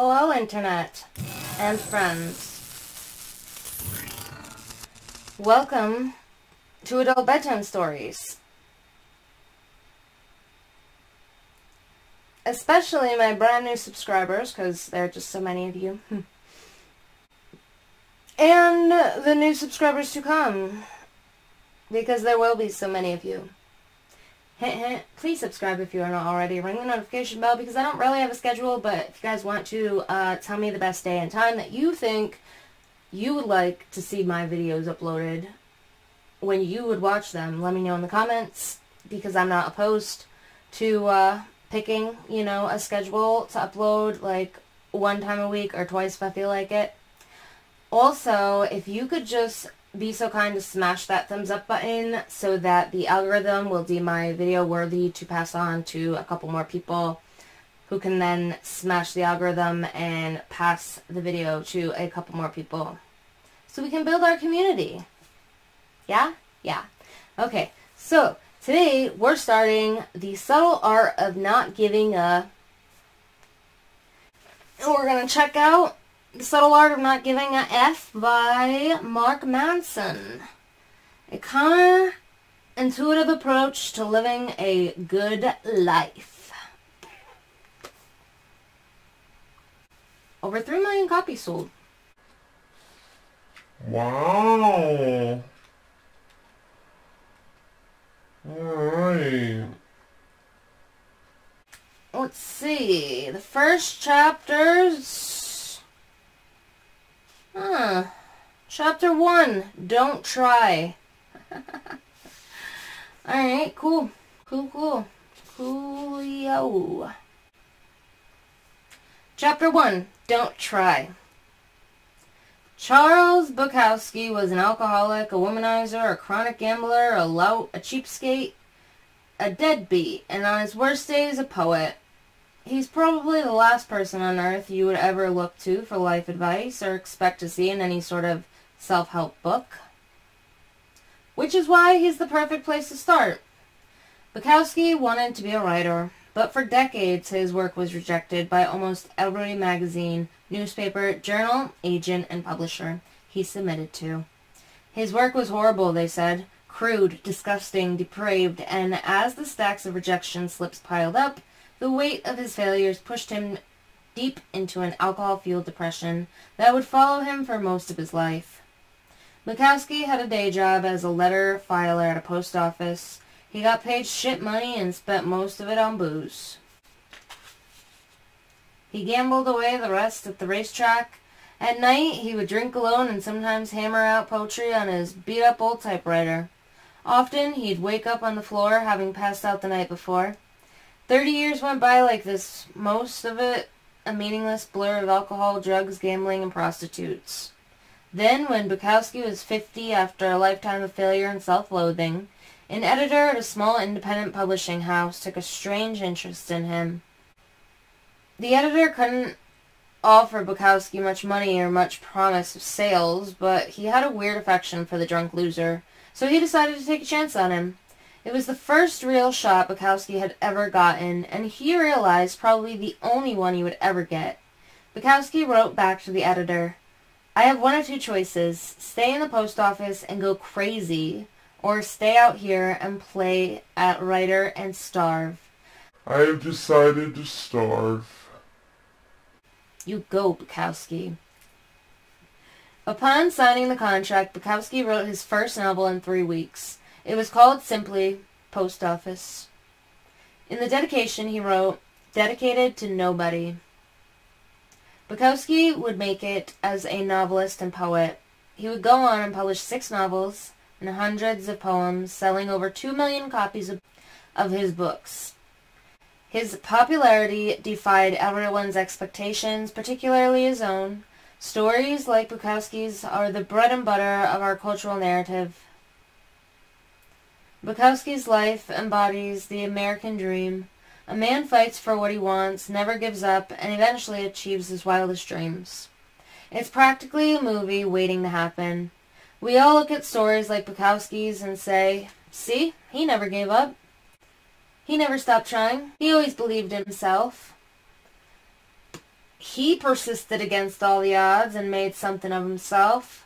Hello, Internet and friends. Welcome to Adult Bedtime Stories. Especially my brand new subscribers, because there are just so many of you. and the new subscribers to come, because there will be so many of you. Hint, hint. Please subscribe if you are not already. Ring the notification bell because I don't really have a schedule, but if you guys want to uh, tell me the best day and time that you think you would like to see my videos uploaded when you would watch them, let me know in the comments because I'm not opposed to uh, picking, you know, a schedule to upload like one time a week or twice if I feel like it. Also, if you could just be so kind to smash that thumbs up button so that the algorithm will deem my video worthy to pass on to a couple more people who can then smash the algorithm and pass the video to a couple more people. So we can build our community. Yeah? Yeah. Okay, so today we're starting the subtle art of not giving a... And we're going to check out the Subtle Art of Not Giving a F by Mark Manson. A counter-intuitive approach to living a good life. Over 3 million copies sold. Wow. Alright. Let's see. The first chapters Huh. Chapter 1. Don't try. Alright, cool. Cool, cool. Coolio. Chapter 1. Don't try. Charles Bukowski was an alcoholic, a womanizer, a chronic gambler, a lout, a cheapskate, a deadbeat, and on his worst days, a poet. He's probably the last person on earth you would ever look to for life advice or expect to see in any sort of self-help book. Which is why he's the perfect place to start. Bukowski wanted to be a writer, but for decades his work was rejected by almost every magazine, newspaper, journal, agent, and publisher he submitted to. His work was horrible, they said, crude, disgusting, depraved, and as the stacks of rejection slips piled up, the weight of his failures pushed him deep into an alcohol-fueled depression that would follow him for most of his life. Bukowski had a day job as a letter filer at a post office. He got paid shit money and spent most of it on booze. He gambled away the rest at the racetrack. At night, he would drink alone and sometimes hammer out poetry on his beat-up old typewriter. Often, he'd wake up on the floor having passed out the night before. Thirty years went by like this, most of it a meaningless blur of alcohol, drugs, gambling, and prostitutes. Then, when Bukowski was 50 after a lifetime of failure and self-loathing, an editor at a small independent publishing house took a strange interest in him. The editor couldn't offer Bukowski much money or much promise of sales, but he had a weird affection for the drunk loser, so he decided to take a chance on him. It was the first real shot Bukowski had ever gotten, and he realized probably the only one he would ever get. Bukowski wrote back to the editor, I have one of two choices, stay in the post office and go crazy, or stay out here and play at writer and starve. I have decided to starve. You go, Bukowski. Upon signing the contract, Bukowski wrote his first novel in three weeks. It was called simply Post Office. In the dedication he wrote, Dedicated to Nobody. Bukowski would make it as a novelist and poet. He would go on and publish six novels and hundreds of poems, selling over two million copies of, of his books. His popularity defied everyone's expectations, particularly his own. Stories like Bukowski's are the bread and butter of our cultural narrative. Bukowski's life embodies the American dream. A man fights for what he wants, never gives up, and eventually achieves his wildest dreams. It's practically a movie waiting to happen. We all look at stories like Bukowski's and say, see, he never gave up. He never stopped trying. He always believed in himself. he persisted against all the odds and made something of himself.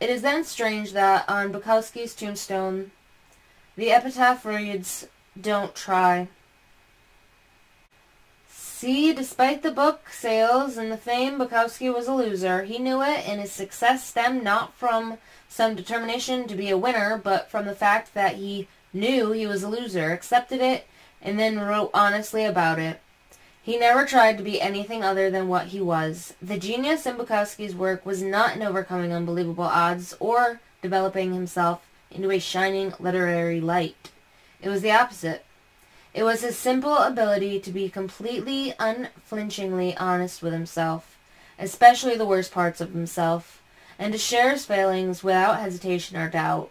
It is then strange that on Bukowski's tombstone, the epitaph reads, Don't try. See, despite the book sales and the fame, Bukowski was a loser. He knew it, and his success stemmed not from some determination to be a winner, but from the fact that he knew he was a loser, accepted it, and then wrote honestly about it. He never tried to be anything other than what he was. The genius in Bukowski's work was not in overcoming unbelievable odds or developing himself into a shining literary light. It was the opposite. It was his simple ability to be completely unflinchingly honest with himself, especially the worst parts of himself, and to share his failings without hesitation or doubt.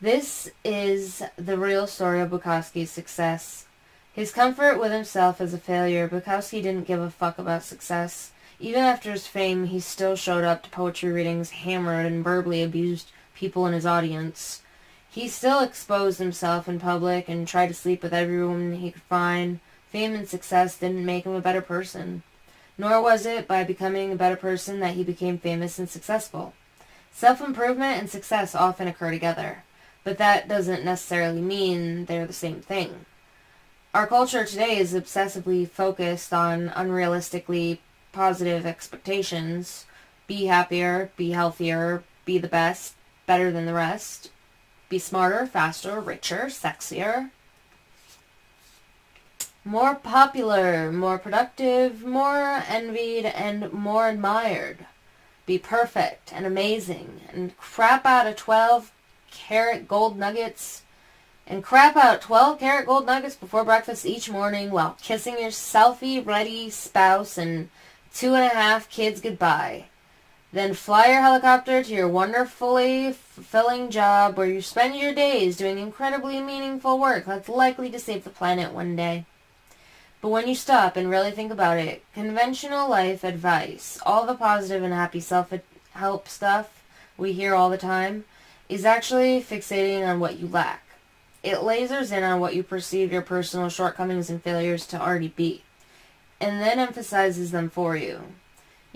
This is the real story of Bukowski's success. His comfort with himself as a failure, Bukowski didn't give a fuck about success. Even after his fame, he still showed up to poetry readings, hammered and verbally abused people in his audience. He still exposed himself in public and tried to sleep with every woman he could find. Fame and success didn't make him a better person. Nor was it by becoming a better person that he became famous and successful. Self-improvement and success often occur together, but that doesn't necessarily mean they're the same thing. Our culture today is obsessively focused on unrealistically positive expectations. Be happier, be healthier, be the best, better than the rest. Be smarter, faster, richer, sexier. More popular, more productive, more envied, and more admired. Be perfect and amazing, and crap out of 12 carat gold nuggets and crap out 12 karat gold nuggets before breakfast each morning while kissing your selfie-ready spouse and two and a half kids goodbye. Then fly your helicopter to your wonderfully fulfilling job where you spend your days doing incredibly meaningful work that's likely to save the planet one day. But when you stop and really think about it, conventional life advice, all the positive and happy self-help stuff we hear all the time, is actually fixating on what you lack. It lasers in on what you perceive your personal shortcomings and failures to already be, and then emphasizes them for you.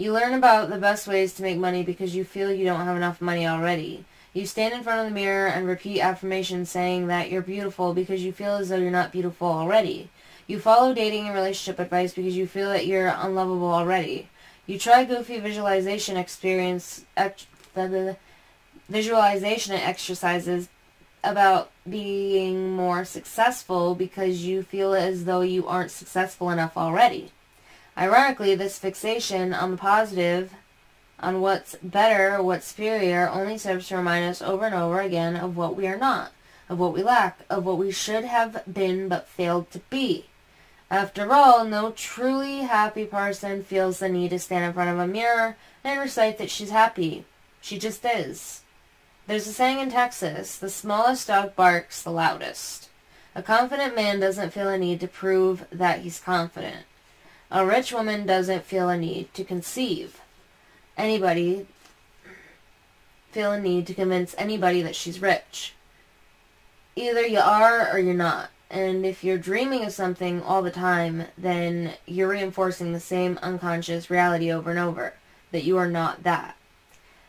You learn about the best ways to make money because you feel you don't have enough money already. You stand in front of the mirror and repeat affirmations saying that you're beautiful because you feel as though you're not beautiful already. You follow dating and relationship advice because you feel that you're unlovable already. You try goofy visualization experience ex- visualization exercises about being more successful because you feel as though you aren't successful enough already. Ironically, this fixation on the positive, on what's better, what's superior, only serves to remind us over and over again of what we are not, of what we lack, of what we should have been but failed to be. After all, no truly happy person feels the need to stand in front of a mirror and recite that she's happy. She just is. There's a saying in Texas, the smallest dog barks the loudest. A confident man doesn't feel a need to prove that he's confident. A rich woman doesn't feel a need to conceive. Anybody feel a need to convince anybody that she's rich. Either you are or you're not. And if you're dreaming of something all the time, then you're reinforcing the same unconscious reality over and over, that you are not that.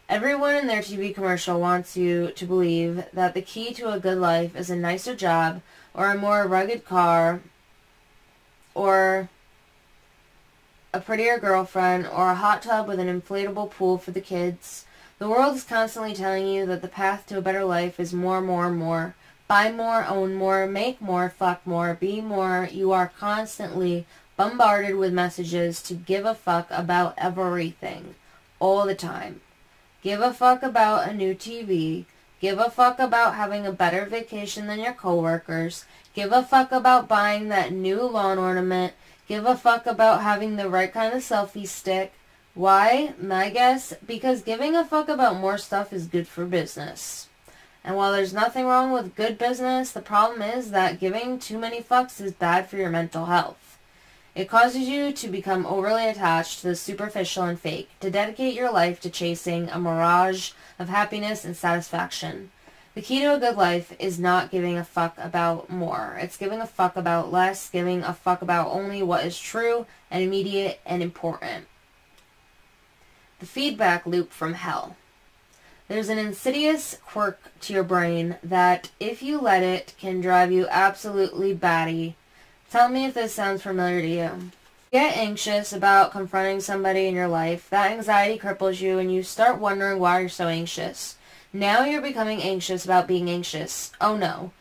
Everyone in their TV commercial wants you to believe that the key to a good life is a nicer job or a more rugged car or a prettier girlfriend or a hot tub with an inflatable pool for the kids. The world is constantly telling you that the path to a better life is more, more, more. Buy more, own more, make more, fuck more, be more. You are constantly bombarded with messages to give a fuck about everything all the time. Give a fuck about a new TV. Give a fuck about having a better vacation than your coworkers. Give a fuck about buying that new lawn ornament. Give a fuck about having the right kind of selfie stick. Why? My guess, because giving a fuck about more stuff is good for business. And while there's nothing wrong with good business, the problem is that giving too many fucks is bad for your mental health. It causes you to become overly attached to the superficial and fake, to dedicate your life to chasing a mirage of happiness and satisfaction. The key to a good life is not giving a fuck about more. It's giving a fuck about less, giving a fuck about only what is true and immediate and important. The feedback loop from hell. There's an insidious quirk to your brain that, if you let it, can drive you absolutely batty. Tell me if this sounds familiar to you. Get anxious about confronting somebody in your life. That anxiety cripples you and you start wondering why you're so anxious. Now you're becoming anxious about being anxious. Oh no.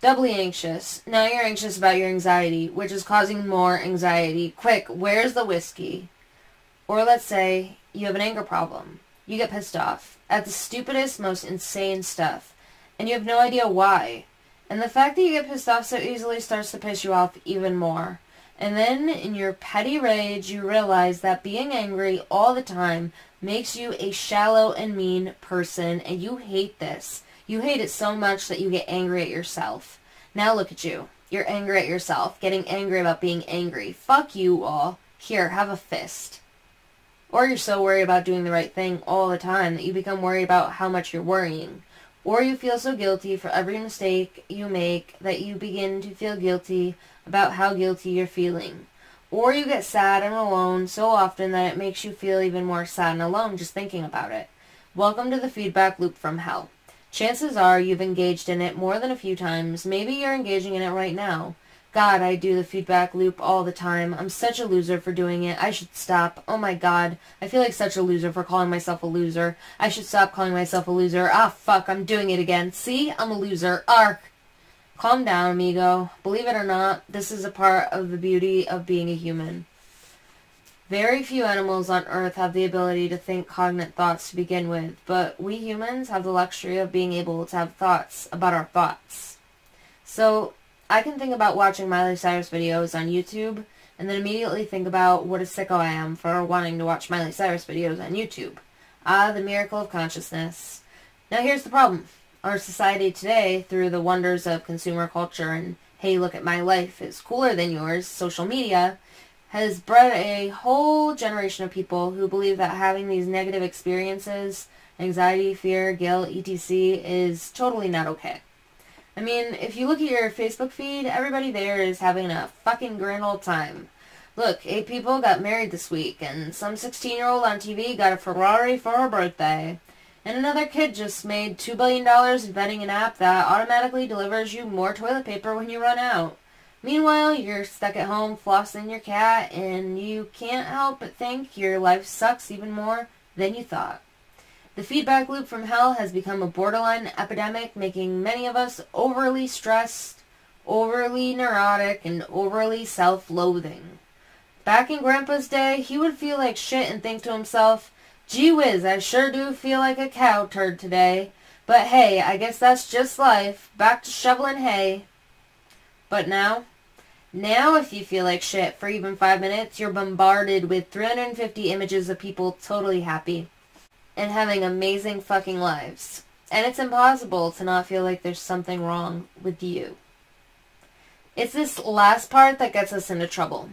Doubly anxious. Now you're anxious about your anxiety, which is causing more anxiety. Quick, where's the whiskey? Or let's say you have an anger problem. You get pissed off at the stupidest, most insane stuff, and you have no idea why. And the fact that you get pissed off so easily starts to piss you off even more. And then, in your petty rage, you realize that being angry all the time makes you a shallow and mean person, and you hate this. You hate it so much that you get angry at yourself. Now look at you. You're angry at yourself, getting angry about being angry. Fuck you all. Here, have a fist. Or you're so worried about doing the right thing all the time that you become worried about how much you're worrying. Or you feel so guilty for every mistake you make that you begin to feel guilty about how guilty you're feeling. Or you get sad and alone so often that it makes you feel even more sad and alone just thinking about it. Welcome to the feedback loop from hell. Chances are you've engaged in it more than a few times. Maybe you're engaging in it right now. God, I do the feedback loop all the time. I'm such a loser for doing it. I should stop. Oh my god. I feel like such a loser for calling myself a loser. I should stop calling myself a loser. Ah, fuck, I'm doing it again. See? I'm a loser. Ark. Calm down, amigo. Believe it or not, this is a part of the beauty of being a human. Very few animals on Earth have the ability to think cognate thoughts to begin with, but we humans have the luxury of being able to have thoughts about our thoughts. So, I can think about watching Miley Cyrus videos on YouTube and then immediately think about what a sicko I am for wanting to watch Miley Cyrus videos on YouTube. Ah, the miracle of consciousness. Now here's the problem. Our society today, through the wonders of consumer culture and hey, look at my life, it's cooler than yours, social media, has bred a whole generation of people who believe that having these negative experiences, anxiety, fear, guilt, etc., is totally not okay. I mean, if you look at your Facebook feed, everybody there is having a fucking grand old time. Look, eight people got married this week, and some 16-year-old on TV got a Ferrari for her birthday. And another kid just made $2 billion inventing an app that automatically delivers you more toilet paper when you run out. Meanwhile, you're stuck at home flossing your cat, and you can't help but think your life sucks even more than you thought. The feedback loop from hell has become a borderline epidemic, making many of us overly stressed, overly neurotic, and overly self-loathing. Back in Grandpa's day, he would feel like shit and think to himself, Gee whiz, I sure do feel like a cow turd today. But hey, I guess that's just life. Back to shoveling hay. But now? Now if you feel like shit for even five minutes, you're bombarded with 350 images of people totally happy and having amazing fucking lives. And it's impossible to not feel like there's something wrong with you. It's this last part that gets us into trouble.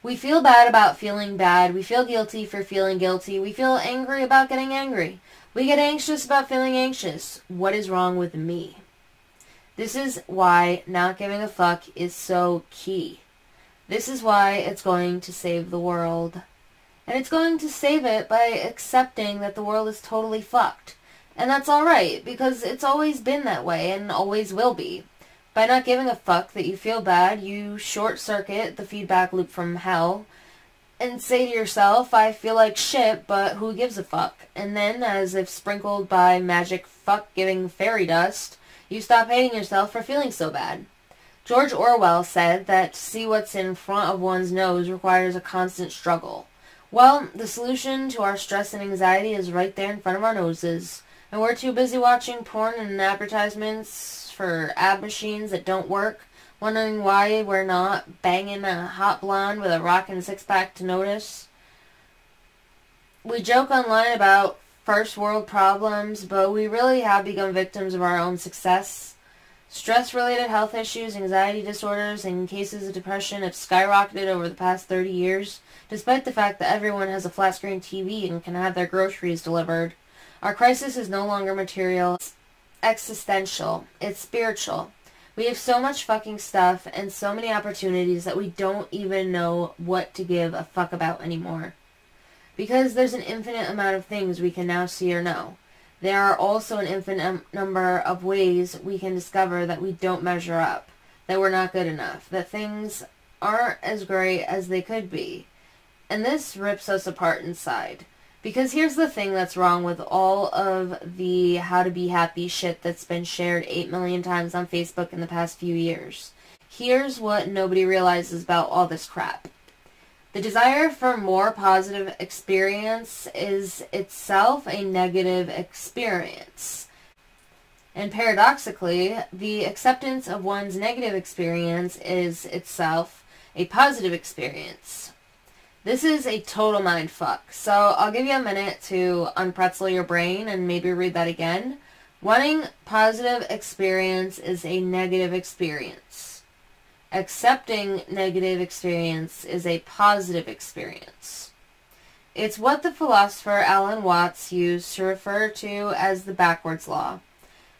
We feel bad about feeling bad. We feel guilty for feeling guilty. We feel angry about getting angry. We get anxious about feeling anxious. What is wrong with me? This is why not giving a fuck is so key. This is why it's going to save the world. And it's going to save it by accepting that the world is totally fucked. And that's alright, because it's always been that way and always will be. By not giving a fuck that you feel bad, you short-circuit the feedback loop from hell and say to yourself, I feel like shit, but who gives a fuck? And then, as if sprinkled by magic fuck-giving fairy dust, you stop hating yourself for feeling so bad. George Orwell said that to see what's in front of one's nose requires a constant struggle. Well, the solution to our stress and anxiety is right there in front of our noses. And we're too busy watching porn and advertisements for ab machines that don't work, wondering why we're not banging a hot blonde with a rockin' six-pack to notice. We joke online about first world problems, but we really have become victims of our own success. Stress-related health issues, anxiety disorders, and cases of depression have skyrocketed over the past 30 years, despite the fact that everyone has a flat-screen TV and can have their groceries delivered. Our crisis is no longer material. Existential. It's spiritual. We have so much fucking stuff and so many opportunities that we don't even know what to give a fuck about anymore. Because there's an infinite amount of things we can now see or know. There are also an infinite number of ways we can discover that we don't measure up, that we're not good enough, that things aren't as great as they could be. And this rips us apart inside. Because here's the thing that's wrong with all of the how to be happy shit that's been shared 8 million times on Facebook in the past few years. Here's what nobody realizes about all this crap. The desire for more positive experience is itself a negative experience. And paradoxically, the acceptance of one's negative experience is itself a positive experience. This is a total mind fuck. So I'll give you a minute to unpretzel your brain and maybe read that again. Wanting positive experience is a negative experience. Accepting negative experience is a positive experience. It's what the philosopher Alan Watts used to refer to as the backwards law.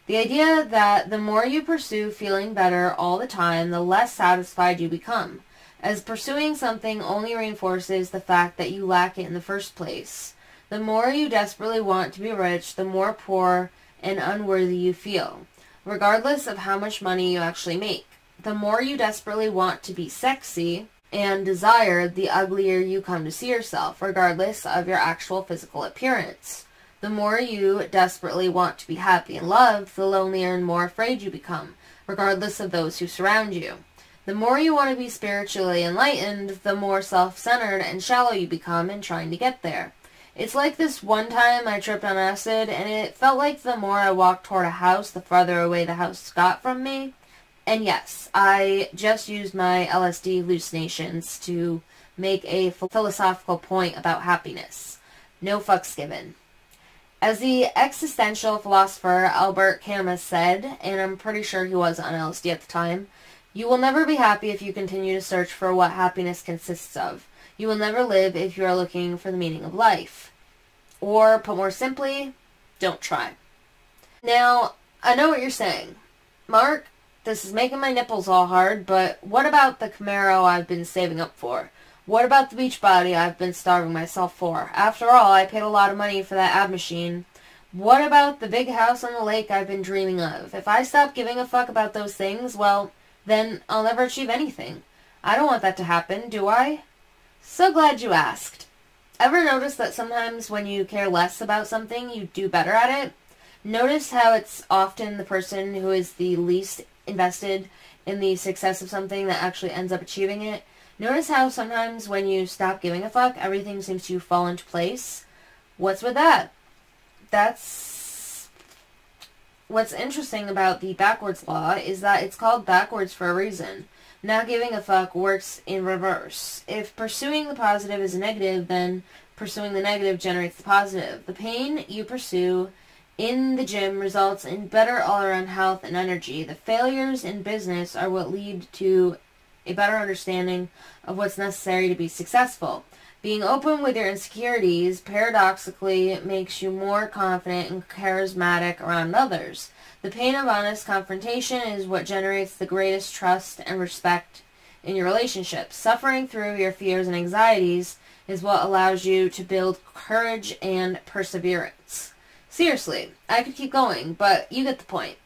The idea that the more you pursue feeling better all the time, the less satisfied you become as pursuing something only reinforces the fact that you lack it in the first place. The more you desperately want to be rich, the more poor and unworthy you feel, regardless of how much money you actually make. The more you desperately want to be sexy and desired, the uglier you come to see yourself, regardless of your actual physical appearance. The more you desperately want to be happy and loved, the lonelier and more afraid you become, regardless of those who surround you. The more you want to be spiritually enlightened, the more self-centered and shallow you become in trying to get there. It's like this one time I tripped on acid, and it felt like the more I walked toward a house, the farther away the house got from me. And yes, I just used my LSD hallucinations to make a philosophical point about happiness. No fucks given. As the existential philosopher Albert Camus said, and I'm pretty sure he was on LSD at the time, you will never be happy if you continue to search for what happiness consists of. You will never live if you are looking for the meaning of life. Or, put more simply, don't try. Now, I know what you're saying. Mark, this is making my nipples all hard, but what about the Camaro I've been saving up for? What about the beach body I've been starving myself for? After all, I paid a lot of money for that ab machine. What about the big house on the lake I've been dreaming of? If I stop giving a fuck about those things, well, then I'll never achieve anything. I don't want that to happen, do I? So glad you asked. Ever notice that sometimes when you care less about something, you do better at it? Notice how it's often the person who is the least invested in the success of something that actually ends up achieving it? Notice how sometimes when you stop giving a fuck, everything seems to fall into place? What's with that? That's what's interesting about the backwards law is that it's called backwards for a reason. Not giving a fuck works in reverse. If pursuing the positive is a negative, then pursuing the negative generates the positive. The pain you pursue in the gym results in better all-around health and energy. The failures in business are what lead to a better understanding of what's necessary to be successful. Being open with your insecurities paradoxically makes you more confident and charismatic around others. The pain of honest confrontation is what generates the greatest trust and respect in your relationships. Suffering through your fears and anxieties is what allows you to build courage and perseverance. Seriously, I could keep going, but you get the point.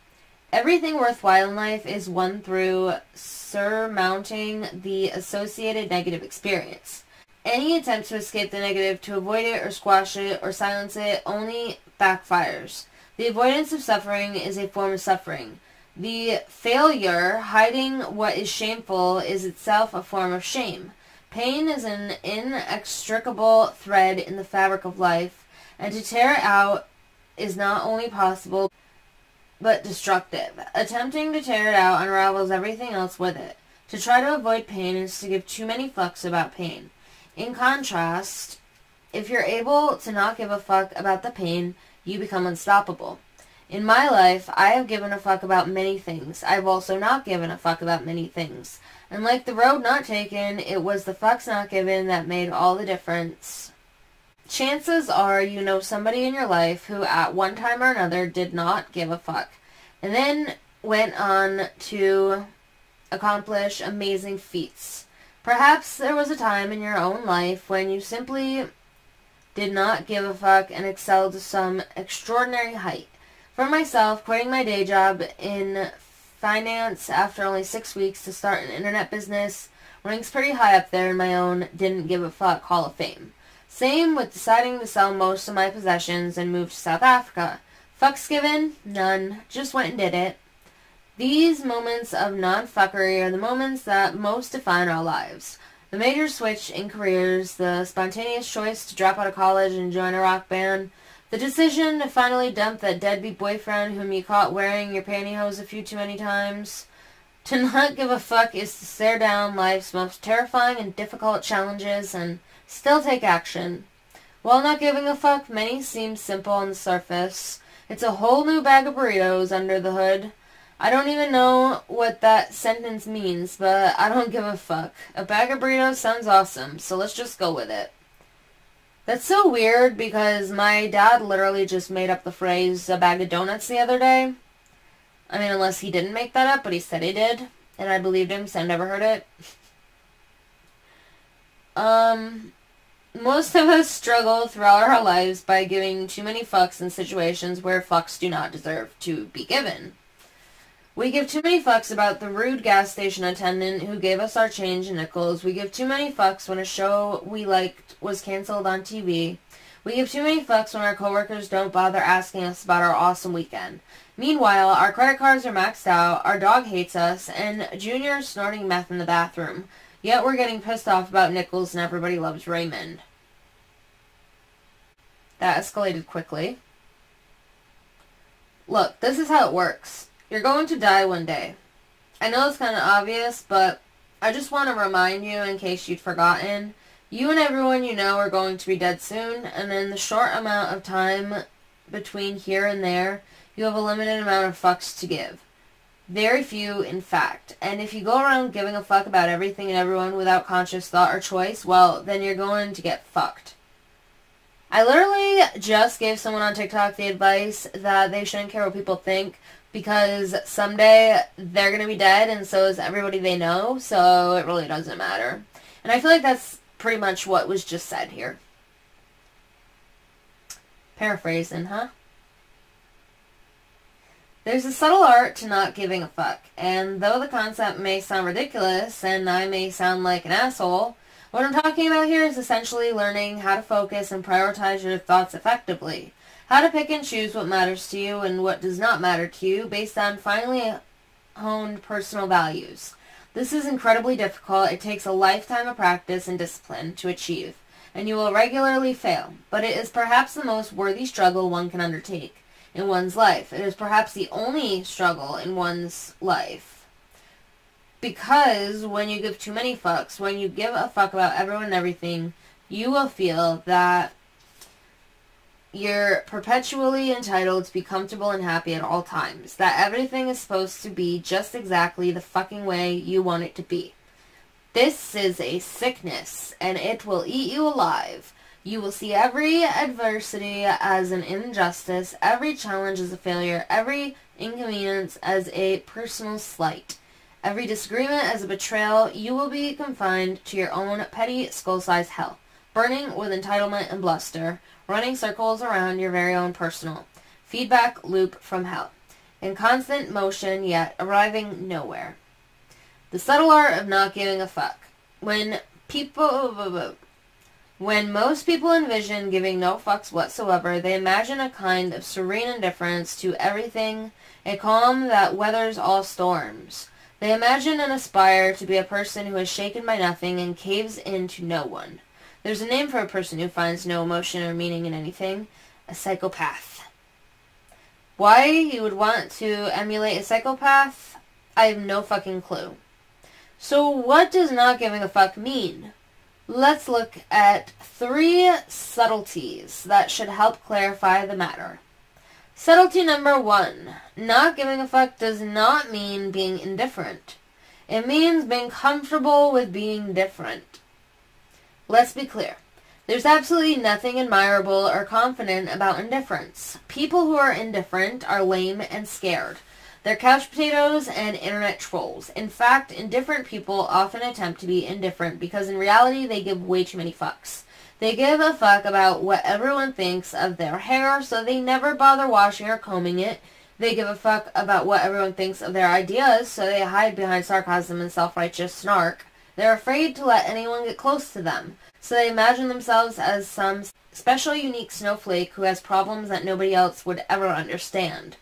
Everything worthwhile in life is won through surmounting the associated negative experience. Any attempt to escape the negative, to avoid it or squash it or silence it, only backfires. The avoidance of suffering is a form of suffering. The failure, hiding what is shameful, is itself a form of shame. Pain is an inextricable thread in the fabric of life, and to tear it out is not only possible, but destructive. Attempting to tear it out unravels everything else with it. To try to avoid pain is to give too many fucks about pain. In contrast, if you're able to not give a fuck about the pain, you become unstoppable. In my life, I have given a fuck about many things. I've also not given a fuck about many things. And like the road not taken, it was the fucks not given that made all the difference. Chances are you know somebody in your life who at one time or another did not give a fuck. and then went on to accomplish amazing feats. Perhaps there was a time in your own life when you simply did not give a fuck and excelled to some extraordinary height. For myself, quitting my day job in finance after only six weeks to start an internet business ranks pretty high up there in my own didn't give a fuck Hall of Fame. Same with deciding to sell most of my possessions and move to South Africa. Fucks given? None. Just went and did it. These moments of non-fuckery are the moments that most define our lives. The major switch in careers, the spontaneous choice to drop out of college and join a rock band, the decision to finally dump that deadbeat boyfriend whom you caught wearing your pantyhose a few too many times. To not give a fuck is to stare down life's most terrifying and difficult challenges and still take action. While not giving a fuck may seem simple on the surface, it's a whole new bag of burritos under the hood. I don't even know what that sentence means, but I don't give a fuck. A bag of burritos sounds awesome, so let's just go with it. That's so weird because my dad literally just made up the phrase a bag of donuts the other day. I mean, unless he didn't make that up, but he said he did. And I believed him, so I never heard it. um, most of us struggle throughout our lives by giving too many fucks in situations where fucks do not deserve to be given. We give too many fucks about the rude gas station attendant who gave us our change in nickels. We give too many fucks when a show we liked was canceled on TV. We give too many fucks when our coworkers don't bother asking us about our awesome weekend. Meanwhile, our credit cards are maxed out, our dog hates us, and Junior is snorting meth in the bathroom. Yet we're getting pissed off about nickels and everybody loves Raymond. That escalated quickly. Look, this is how it works. You're going to die one day. I know it's kind of obvious, but I just want to remind you in case you'd forgotten. You and everyone you know are going to be dead soon, and in the short amount of time between here and there, you have a limited amount of fucks to give. Very few, in fact. And if you go around giving a fuck about everything and everyone without conscious thought or choice, well, then you're going to get fucked. I literally just gave someone on TikTok the advice that they shouldn't care what people think because someday they're going to be dead and so is everybody they know, so it really doesn't matter. And I feel like that's pretty much what was just said here. Paraphrasing, huh? There's a subtle art to not giving a fuck, and though the concept may sound ridiculous and I may sound like an asshole, what I'm talking about here is essentially learning how to focus and prioritize your thoughts effectively. How to pick and choose what matters to you and what does not matter to you based on finely honed personal values. This is incredibly difficult. It takes a lifetime of practice and discipline to achieve, and you will regularly fail. But it is perhaps the most worthy struggle one can undertake in one's life. It is perhaps the only struggle in one's life. Because when you give too many fucks, when you give a fuck about everyone and everything, you will feel that you're perpetually entitled to be comfortable and happy at all times. That everything is supposed to be just exactly the fucking way you want it to be. This is a sickness, and it will eat you alive. You will see every adversity as an injustice, every challenge as a failure, every inconvenience as a personal slight, every disagreement as a betrayal. You will be confined to your own petty skull-sized hell, burning with entitlement and bluster, running circles around your very own personal feedback loop from hell, in constant motion yet arriving nowhere. The subtle art of not giving a fuck. When people, when most people envision giving no fucks whatsoever, they imagine a kind of serene indifference to everything, a calm that weathers all storms. They imagine and aspire to be a person who is shaken by nothing and caves in to no one. There's a name for a person who finds no emotion or meaning in anything. A psychopath. Why you would want to emulate a psychopath, I have no fucking clue. So what does not giving a fuck mean? Let's look at three subtleties that should help clarify the matter. Subtlety number one. Not giving a fuck does not mean being indifferent. It means being comfortable with being different. Let's be clear. There's absolutely nothing admirable or confident about indifference. People who are indifferent are lame and scared. They're couch potatoes and internet trolls. In fact, indifferent people often attempt to be indifferent because in reality they give way too many fucks. They give a fuck about what everyone thinks of their hair, so they never bother washing or combing it. They give a fuck about what everyone thinks of their ideas, so they hide behind sarcasm and self-righteous snark. They're afraid to let anyone get close to them, so they imagine themselves as some special unique snowflake who has problems that nobody else would ever understand.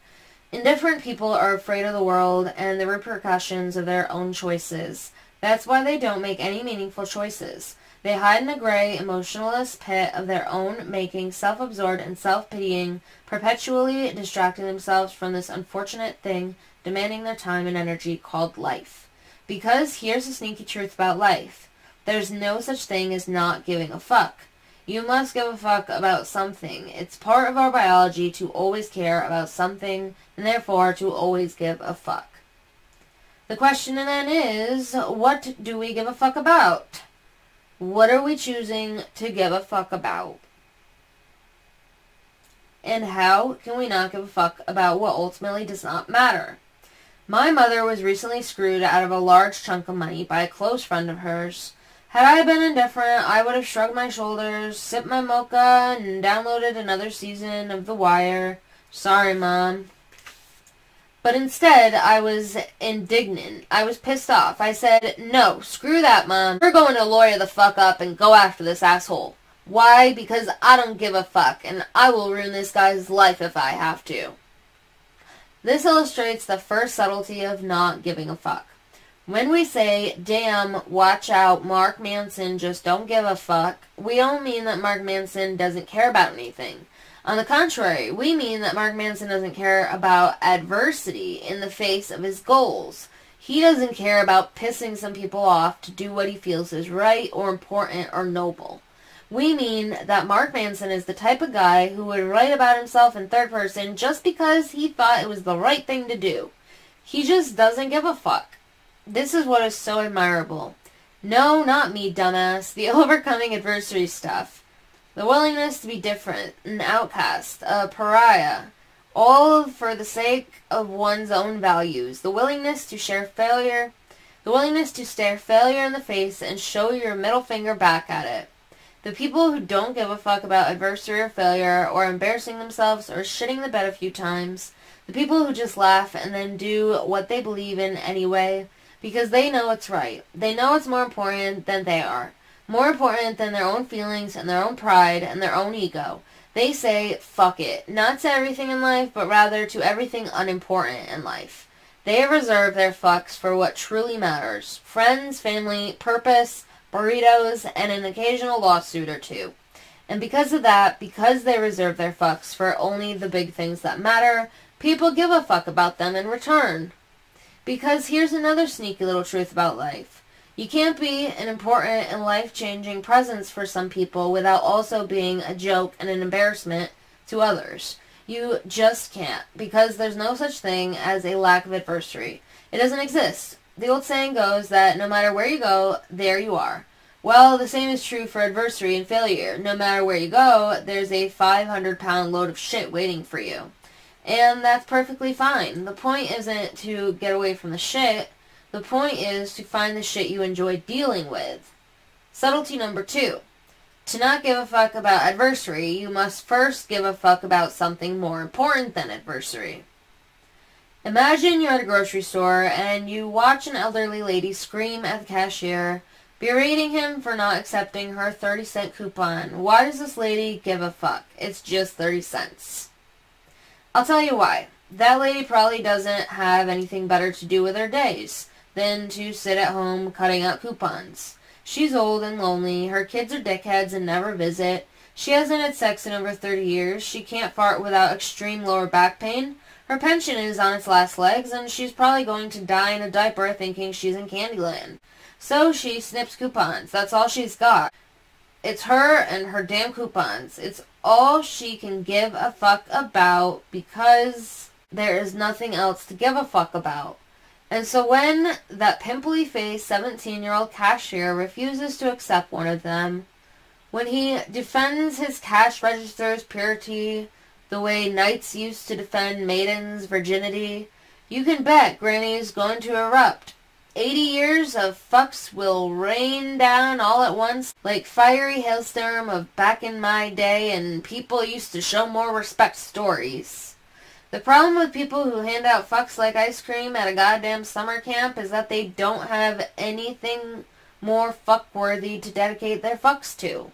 Indifferent people are afraid of the world and the repercussions of their own choices. That's why they don't make any meaningful choices. They hide in a gray, emotionless pit of their own making, self-absorbed and self-pitying, perpetually distracting themselves from this unfortunate thing demanding their time and energy called life. Because here's the sneaky truth about life. There's no such thing as not giving a fuck. You must give a fuck about something. It's part of our biology to always care about something and therefore to always give a fuck. The question then is, what do we give a fuck about? What are we choosing to give a fuck about? And how can we not give a fuck about what ultimately does not matter? My mother was recently screwed out of a large chunk of money by a close friend of hers. Had I been indifferent, I would have shrugged my shoulders, sipped my mocha, and downloaded another season of The Wire. Sorry, Mom. But instead, I was indignant. I was pissed off. I said, no, screw that, Mom. We're going to lawyer the fuck up and go after this asshole. Why? Because I don't give a fuck, and I will ruin this guy's life if I have to. This illustrates the first subtlety of not giving a fuck. When we say, damn, watch out, Mark Manson just don't give a fuck, we don't mean that Mark Manson doesn't care about anything. On the contrary, we mean that Mark Manson doesn't care about adversity in the face of his goals. He doesn't care about pissing some people off to do what he feels is right or important or noble. We mean that Mark Manson is the type of guy who would write about himself in third person just because he thought it was the right thing to do. He just doesn't give a fuck. This is what is so admirable. No, not me, dumbass. The overcoming adversity stuff. The willingness to be different, an outcast, a pariah. All for the sake of one's own values. The willingness to share failure. The willingness to stare failure in the face and show your middle finger back at it. The people who don't give a fuck about adversity or failure or embarrassing themselves or shitting the bed a few times. The people who just laugh and then do what they believe in anyway because they know it's right. They know it's more important than they are. More important than their own feelings and their own pride and their own ego. They say, fuck it. Not to everything in life, but rather to everything unimportant in life. They reserve their fucks for what truly matters. Friends, family, purpose, burritos, and an occasional lawsuit or two. And because of that, because they reserve their fucks for only the big things that matter, people give a fuck about them in return. Because here's another sneaky little truth about life. You can't be an important and life-changing presence for some people without also being a joke and an embarrassment to others. You just can't, because there's no such thing as a lack of adversity. It doesn't exist. The old saying goes that no matter where you go, there you are. Well, the same is true for adversity and failure. No matter where you go, there's a 500 pound load of shit waiting for you. And that's perfectly fine. The point isn't to get away from the shit. The point is to find the shit you enjoy dealing with. Subtlety number two. To not give a fuck about adversity, you must first give a fuck about something more important than adversity. Imagine you're at a grocery store and you watch an elderly lady scream at the cashier, berating him for not accepting her 30 cent coupon. Why does this lady give a fuck? It's just 30 cents. I'll tell you why. That lady probably doesn't have anything better to do with her days than to sit at home cutting out coupons. She's old and lonely, her kids are dickheads and never visit, she hasn't had sex in over 30 years, she can't fart without extreme lower back pain, her pension is on its last legs, and she's probably going to die in a diaper thinking she's in Candyland. So she snips coupons. That's all she's got. It's her and her damn coupons. It's all she can give a fuck about because there is nothing else to give a fuck about. And so when that pimply-faced 17-year-old cashier refuses to accept one of them, when he defends his cash register's purity the way knights used to defend maidens' virginity, You can bet Granny's going to erupt. Eighty years of fucks will rain down all at once like fiery hailstorm of back in my day and people used to show more respect stories. The problem with people who hand out fucks like ice cream at a goddamn summer camp is that they don't have anything more fuck-worthy to dedicate their fucks to.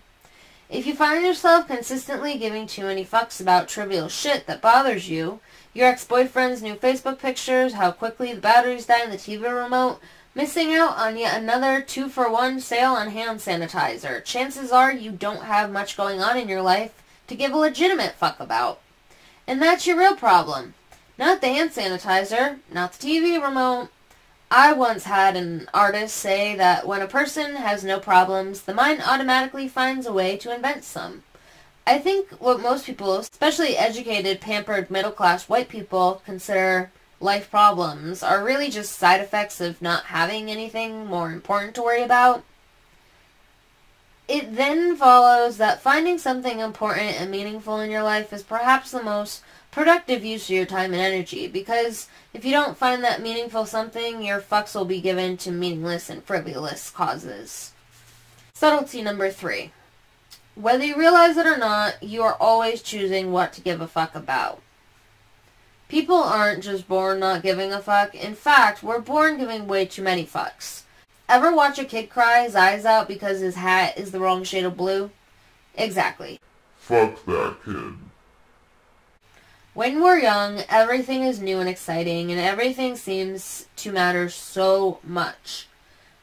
If you find yourself consistently giving too many fucks about trivial shit that bothers you, your ex-boyfriend's new Facebook pictures, how quickly the batteries die in the TV remote, missing out on yet another two-for-one sale on hand sanitizer, chances are you don't have much going on in your life to give a legitimate fuck about. And that's your real problem. Not the hand sanitizer, not the TV remote. I once had an artist say that when a person has no problems, the mind automatically finds a way to invent some. I think what most people, especially educated, pampered, middle-class white people, consider life problems are really just side effects of not having anything more important to worry about. It then follows that finding something important and meaningful in your life is perhaps the most productive use of your time and energy because if you don't find that meaningful something, your fucks will be given to meaningless and frivolous causes. Subtlety number three. Whether you realize it or not, you are always choosing what to give a fuck about. People aren't just born not giving a fuck. In fact, we're born giving way too many fucks. Ever watch a kid cry his eyes out because his hat is the wrong shade of blue? Exactly. Fuck that kid. When we're young, everything is new and exciting, and everything seems to matter so much.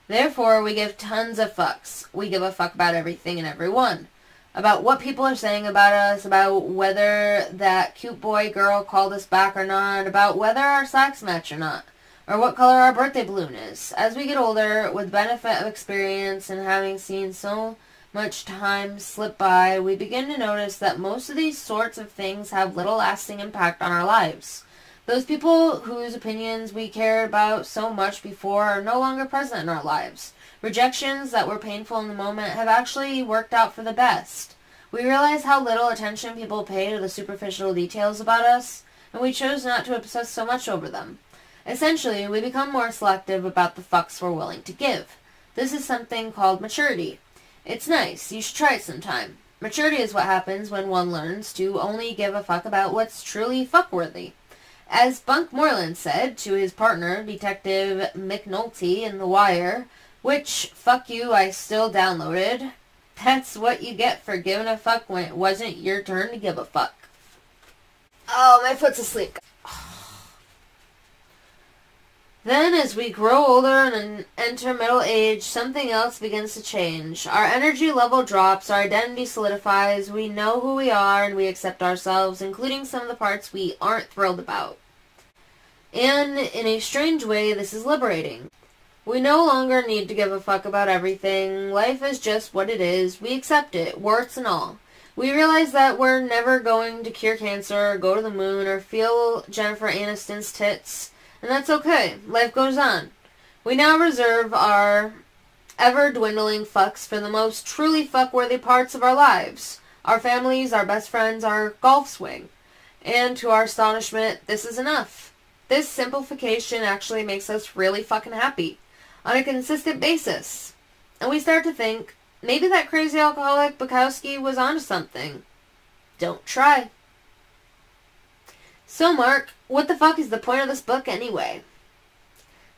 Therefore, we give tons of fucks. We give a fuck about everything and everyone. About what people are saying about us, about whether that cute boy girl called us back or not, about whether our socks match or not, or what color our birthday balloon is. As we get older, with benefit of experience and having seen so much time slip by, we begin to notice that most of these sorts of things have little lasting impact on our lives. Those people whose opinions we cared about so much before are no longer present in our lives. Rejections that were painful in the moment have actually worked out for the best. We realize how little attention people pay to the superficial details about us, and we chose not to obsess so much over them. Essentially, we become more selective about the fucks we're willing to give. This is something called maturity. It's nice. You should try it sometime. Maturity is what happens when one learns to only give a fuck about what's truly fuckworthy. As Bunk Moreland said to his partner, Detective McNulty in The Wire, which, fuck you, I still downloaded, that's what you get for giving a fuck when it wasn't your turn to give a fuck. Oh, my foot's asleep. Then, as we grow older and enter middle age, something else begins to change. Our energy level drops, our identity solidifies, we know who we are, and we accept ourselves, including some of the parts we aren't thrilled about. And, in a strange way, this is liberating. We no longer need to give a fuck about everything. Life is just what it is. We accept it, warts and all. We realize that we're never going to cure cancer, or go to the moon, or feel Jennifer Aniston's tits and that's okay. Life goes on. We now reserve our ever-dwindling fucks for the most truly fuck-worthy parts of our lives. Our families, our best friends, our golf swing. And to our astonishment, this is enough. This simplification actually makes us really fucking happy. On a consistent basis. And we start to think, maybe that crazy alcoholic Bukowski was onto something. Don't try. So, Mark, what the fuck is the point of this book anyway?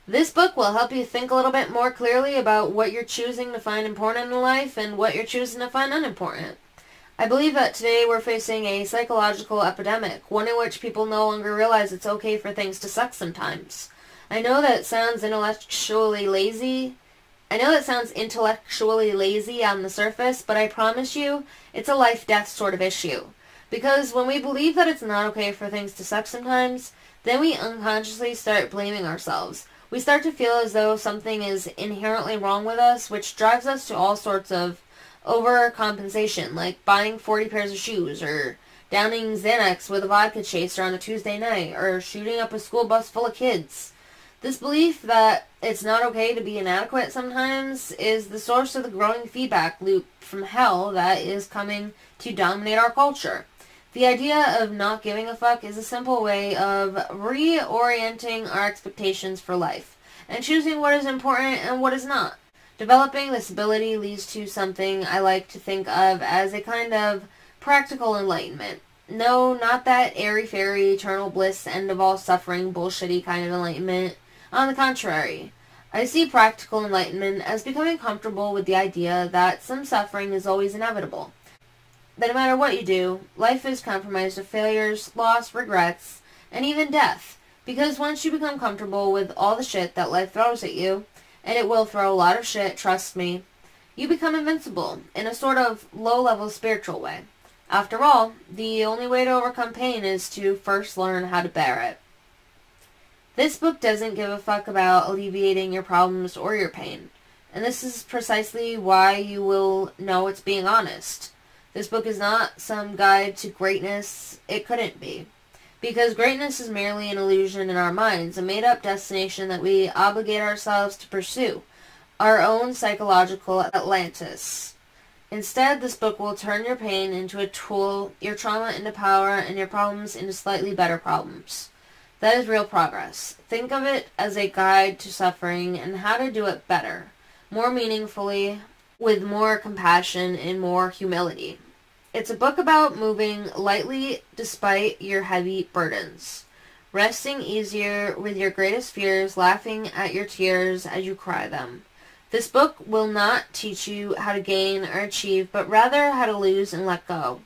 This book will help you think a little bit more clearly about what you're choosing to find important in life and what you're choosing to find unimportant. I believe that today we're facing a psychological epidemic, one in which people no longer realize it's okay for things to suck sometimes. I know that sounds intellectually lazy. I know that sounds intellectually lazy on the surface, but I promise you, it's a life-death sort of issue. Because when we believe that it's not okay for things to suck sometimes, then we unconsciously start blaming ourselves. We start to feel as though something is inherently wrong with us, which drives us to all sorts of overcompensation, like buying 40 pairs of shoes, or downing Xanax with a vodka chaser on a Tuesday night, or shooting up a school bus full of kids. This belief that it's not okay to be inadequate sometimes is the source of the growing feedback loop from hell that is coming to dominate our culture. The idea of not giving a fuck is a simple way of reorienting our expectations for life and choosing what is important and what is not. Developing this ability leads to something I like to think of as a kind of practical enlightenment. No, not that airy-fairy, eternal bliss, end of all suffering, bullshitty kind of enlightenment. On the contrary, I see practical enlightenment as becoming comfortable with the idea that some suffering is always inevitable. That no matter what you do, life is compromised of failures, loss, regrets, and even death. Because once you become comfortable with all the shit that life throws at you, and it will throw a lot of shit, trust me, you become invincible in a sort of low-level spiritual way. After all, the only way to overcome pain is to first learn how to bear it. This book doesn't give a fuck about alleviating your problems or your pain. And this is precisely why you will know it's being honest. This book is not some guide to greatness. It couldn't be. Because greatness is merely an illusion in our minds, a made-up destination that we obligate ourselves to pursue. Our own psychological Atlantis. Instead, this book will turn your pain into a tool, your trauma into power, and your problems into slightly better problems. That is real progress. Think of it as a guide to suffering and how to do it better, more meaningfully, with more compassion and more humility. It's a book about moving lightly despite your heavy burdens, resting easier with your greatest fears, laughing at your tears as you cry them. This book will not teach you how to gain or achieve, but rather how to lose and let go.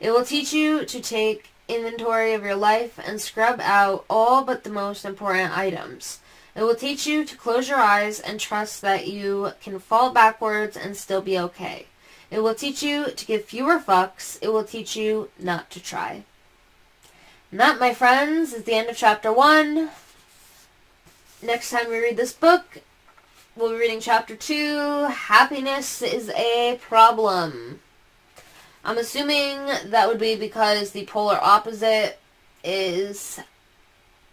It will teach you to take inventory of your life and scrub out all but the most important items. It will teach you to close your eyes and trust that you can fall backwards and still be okay. It will teach you to give fewer fucks. It will teach you not to try. And that, my friends, is the end of chapter one. Next time we read this book, we'll be reading chapter two. Happiness is a problem. I'm assuming that would be because the polar opposite is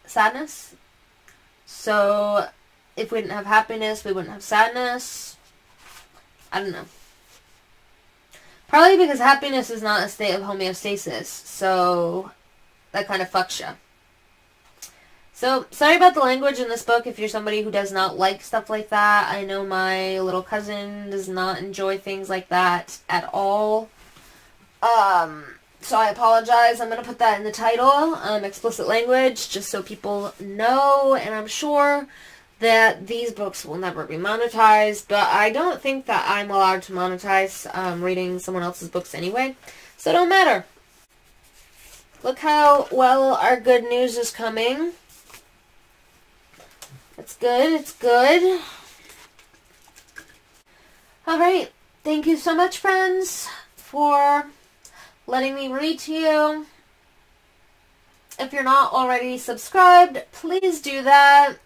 sadness. So if we didn't have happiness, we wouldn't have sadness. I don't know. Probably because happiness is not a state of homeostasis, so that kind of fucks you. So, sorry about the language in this book if you're somebody who does not like stuff like that. I know my little cousin does not enjoy things like that at all. Um, so I apologize. I'm going to put that in the title, um, explicit language, just so people know. And I'm sure that these books will never be monetized, but I don't think that I'm allowed to monetize um, reading someone else's books anyway, so it don't matter. Look how well our good news is coming. It's good, it's good. Alright, thank you so much, friends, for letting me read to you. If you're not already subscribed, please do that.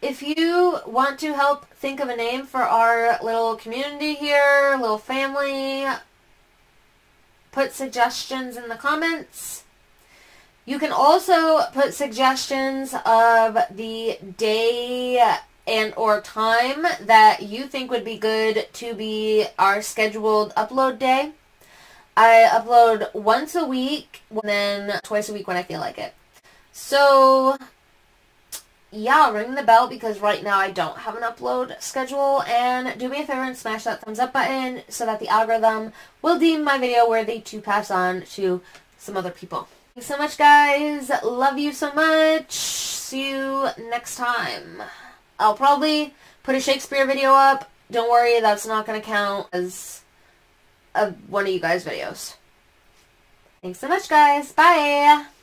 If you want to help think of a name for our little community here, little family, put suggestions in the comments. You can also put suggestions of the day and or time that you think would be good to be our scheduled upload day. I upload once a week and then twice a week when I feel like it. So yeah, ring the bell because right now I don't have an upload schedule and do me a favor and smash that thumbs up button so that the algorithm will deem my video worthy to pass on to some other people. Thanks so much guys. Love you so much. See you next time. I'll probably put a Shakespeare video up. Don't worry, that's not going to count as a, one of you guys' videos. Thanks so much, guys. Bye!